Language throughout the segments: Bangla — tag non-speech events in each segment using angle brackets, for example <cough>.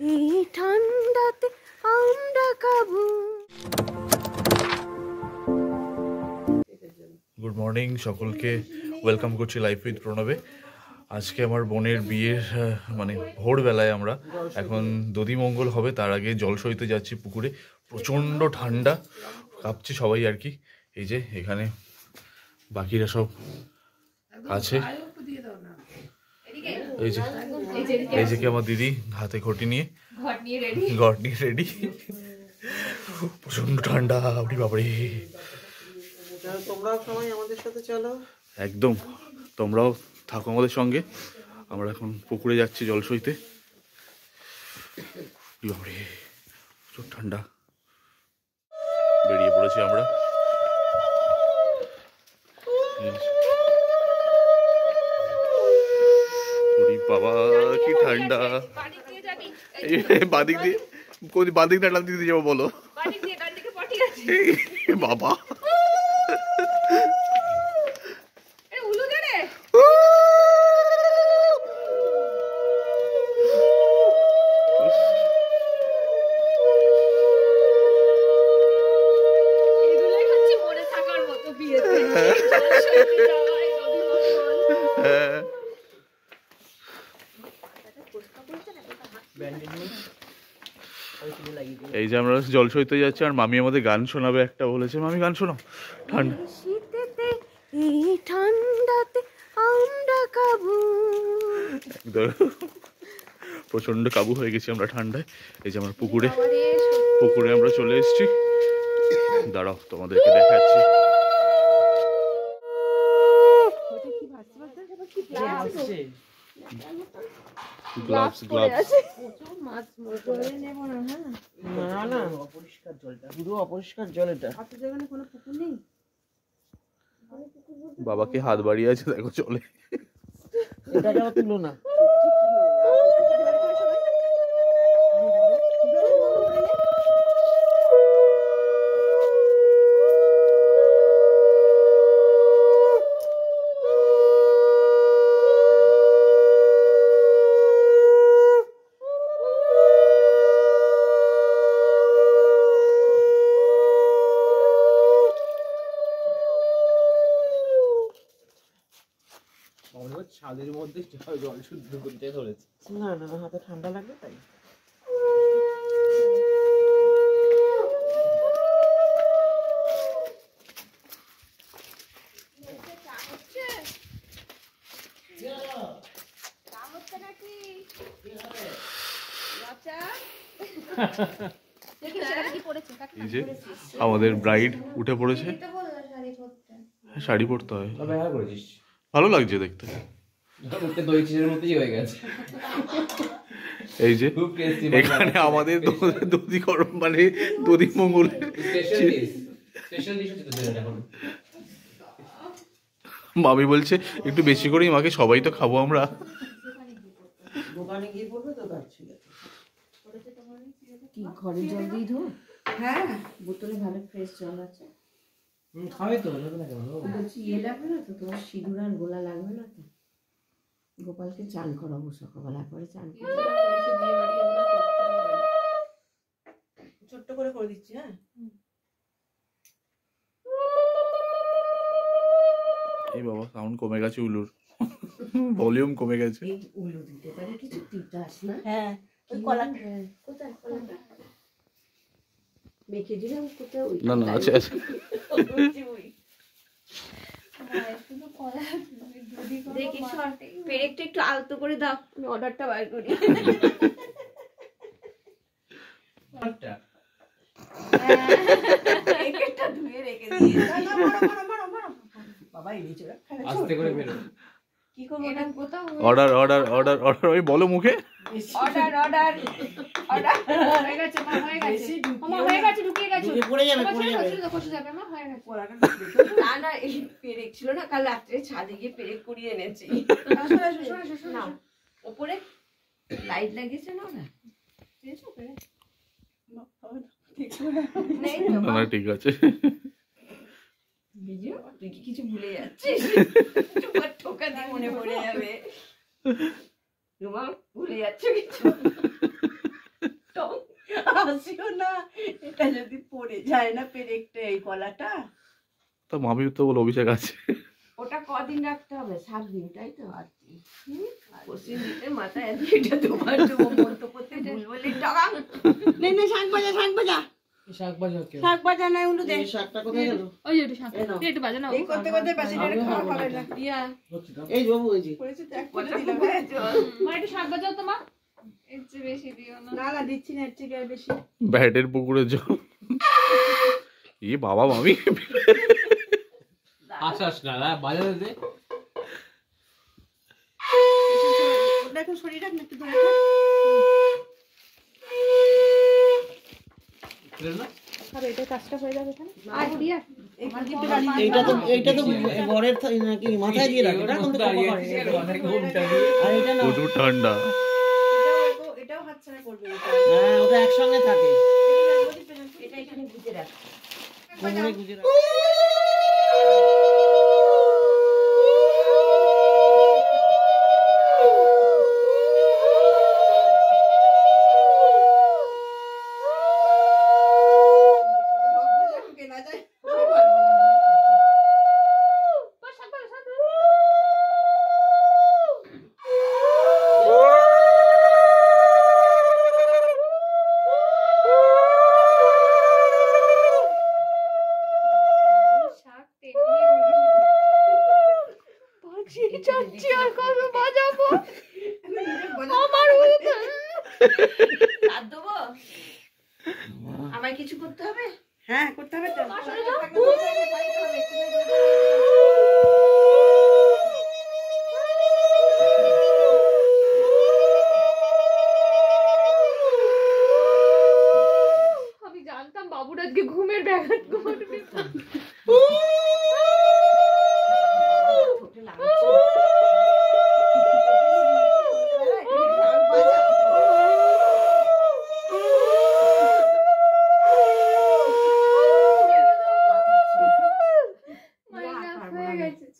এই ঠান্ডাতে আমরা কাবু গুড মর্নিং সকলকে। ওয়েলকাম করছি লাইফ উইথ প্রণবে আজকে আমার বোনের বিয়ের মানে ভোরবেলায় আমরা এখন দধিমঙ্গল হবে, তার আগে জল সইতে যাচ্ছি পুকুরে। প্রচণ্ড ঠান্ডা, কাঁপছে সবাই আর কি। এই যে এখানে বাকিরা সব আছে। এই যে এই যে কি আমার দিদি হাতে ঘটি নিয়ে ঘট নিয়ে রেডি প্রচণ্ড ঠান্ডা বাবারে তোমরাও সবাই আমাদের সাথে চলো। একদম তোমরাও থাকো আমাদের সঙ্গে। আমরা এখন পুকুরে যাচ্ছি জল সইতে। বাবারে, প্রচুর ঠান্ডা। বেরিয়ে পড়েছি আমরা। ঠান্ডা। বাদিক দিয়ে কোন বাদিক না ডান দিক দিয়ে যাব বলো বাবা। এই যে আমরা জল সইতে যাচ্ছি আর মামি আমাদের গান শোনাবে একটা বলেছে। মামি গান শোনাও ঠান্ডা। শীতেতে ঠান্ডাতে আমরা কাবু একদম। প্রচণ্ড কাবু হয়ে গেছি আমরা ঠান্ডায়। এই যে আমরা পুকুরে। পুকুরে আমরা চলে এসেছি। দাঁড়াও তোমাদেরকে দেখাচ্ছি। গ্লাভস গ্লাভস না না অপরিষ্কার জলটা পুরো অপরিষ্কার জল এটা বাবাকে হাত বাড়িয়ে আছে দেখো চলে। তুলো না। <laughs> ছাদের মধ্যে জল শুদ্ধ করতে ধরেছে। না না না হাতে ঠান্ডা লাগবে তাই। এই যে আমাদের ব্রাইড উঠে পড়েছে। হ্যাঁ, শাড়ি পরতে হয়। ভালো লাগছে দেখতে। এই যে এখানে আমাদের দধি গরম মানে দধি মঙ্গল। স্পেশাল ডিশ স্পেশাল ডিশ হচ্ছে তোদের এখন মামি বলছে একটু বেশি করেই মাকে সবাই তো খাব আমরা। দোকানে গিয়ে বলবে ছিল। কি ঘরের জল দিয়ে ধো হ্যাঁ বোতলে ভালো ফ্রেশ জল আছে। হুম, খাবে তো যাবে না কেন? বলছি ইয়ে লাগবে না তো? তোমার সিঁদুর আর গোলা লাগবে না তো? গোপালকে চান করাবো সকালবেলা করে চান ছোট্ট করে করে দিচ্ছি হ্যাঁ? এই বাবা সাউন্ড কমে গেছে উলুর। ভলিউম কমে গেছে। এই উলু দিতে পারে কিছু তিতাস না? হ্যাঁ ওই কলা। কোথায়? কলাটা মেখে দিলাম কোথায়? ওই না না আছে <laughs> আছে দেখি পেরেকটা একটু আলতো করে দাও আমি অর্ডারটা বার করি। ধুয়ে রেখে দিয়েছি। বাবা এই নিচে রাখ। আস্তে করে বেরো। কি করব অর্ডার অর্ডার অর্ডার অর্ডার ওই বলো মুখে। অর্ডার অর্ডার হয়ে গেছে হয়ে হয়ে গেছে। ঢুকিয়ে পড়ে যাবে, পড়ে যাবে। শ্বশুর কষে যাবে মা গেছে <laughs> না না এই পেরেক ছিল না কাল রাত্রে ছাদে গিয়ে পেরেক এনেছি। <laughs> ওপরে লাইট লাগিয়েছে না না ঠিক আছে। তুই কি কিছু ভুলে যাচ্ছিস? <laughs> ঠোকা দিয়ে মনে পড়ে যাবে। ভুলে যাচ্ছ কিছু? হাসিও না। এটা যদি পড়ে যায় না পেরেকটা এই কলাটা তা মামির তো বলে অভিষেক আছে। ওটা কদিন রাখতে হবে? সাত দিন তাই তো? পশ্চিম দিতে মাথায় এটা তোমার দেবো মন্ত্র করতে ভুল বলে টাকা। নে নে শাক বাজা শাক বাজা শাক বাজার কেউ শাক বাজা নাই উনু দে শাকটা কোথায় গেল? ওই যে একটু শাক একটু বাজা না? এই করতে করতে পাশে এটা খাওয়া হবে না। ইয়া এই বাবু এই যে। করেছে তো এক করে দিলাম হ্যাঁ। মা একটু শাক বাজাও তো মা। এর চেয়ে বেশি দিও না। না না দিচ্ছি না এর থেকে বেশি? ব্যাটের পুকুরে জল। ই বাবা মামি। <laughs> আসাস না না বাজারে দে ওটা এখন শরীর রাখ না একটু ধরে থাক। ছিল না আরে এটা কাজটা হয়ে যাবে এখানে? আর দিয়া এই প্রদীপটা বাড়ি এইটা তো এইটা তো বরের নাকি মাথায় দিয়ে রাখে না। কিন্তু। আর এটা না। ঠান্ডা এটাও এটাও হাতছাড়া করবে এটা হ্যাঁ ওটা একসঙ্গে থাকে এটা এখানে গুজে রাখ কোমরে গুজে রাখে। হ্যাঁ করতে হবে তো।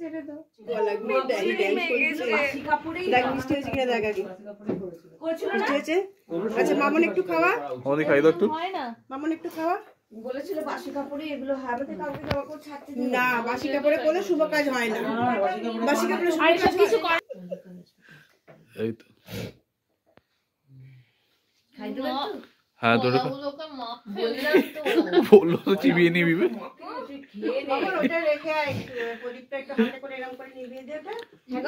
ছেড়ে দাও। গলা ড্যাং ড্যাং করছে। দেখ মিষ্টি হয়েছে কিনা দেখ আগে। মিষ্টি হয়েছে? আচ্ছা মামন একটু খাওয়া। আমাদের খাই দাও একটু। মামন একটু খাওয়া। বলেছিল বাসি কাপড়ে এগুলো হাতে কাউকে ছাড়তে না বাসি কাপড়ে করলে শুভ কাজ হয় না। বাসি কাপড়ে শুভ কাজ কিছু। এই তো। খাই দেবে তো হ্যাঁ তোর বলল তো চিবিয়ে নিবে।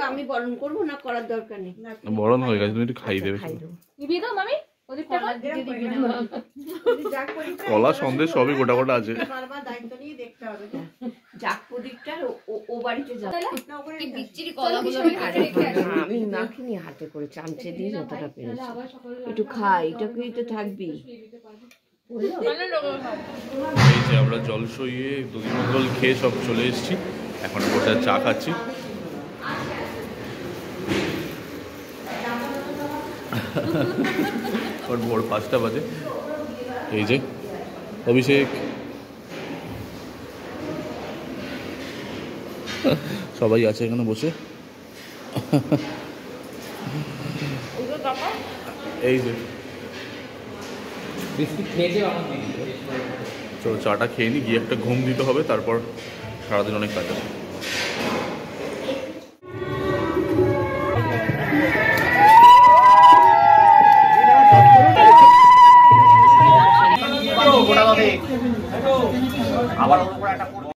আমি বরণ করব না করার দরকার নেই? বরণ হয়ে গেছে তুমি একটু খাই দেবে দাও মামি? কলা সন্দেশ সবই গোটা গোটা আছে। দায়িত্ব নিয়ে দেখতে হবে যাক প্রদীপটার ও- ও- ও বাড়িতে যাব না ওখানে কি একটা- বিচ্ছিরি কলাগুলো আমি কেটে রেখে আসি। আমি মাখিনি হাতে করে চামচে দিয়ে যতটা পেরেছি। একটু খাই এটাকেই তো থাকবি আমরা জল সইয়ে দধিমঙ্গল খেয়ে সব চলে এসেছি। এখন বসে চা খাচ্ছি। ওর ভোর পাঁচটা বাজে। এই যে অভিষেক। সবাই আছে এখানে বসে। এই যে। চলো চাটা খেয়ে নিই গিয়ে একটা ঘুম দিতে হবে, তারপর সারাদিন অনেক কাজ আছে। আবার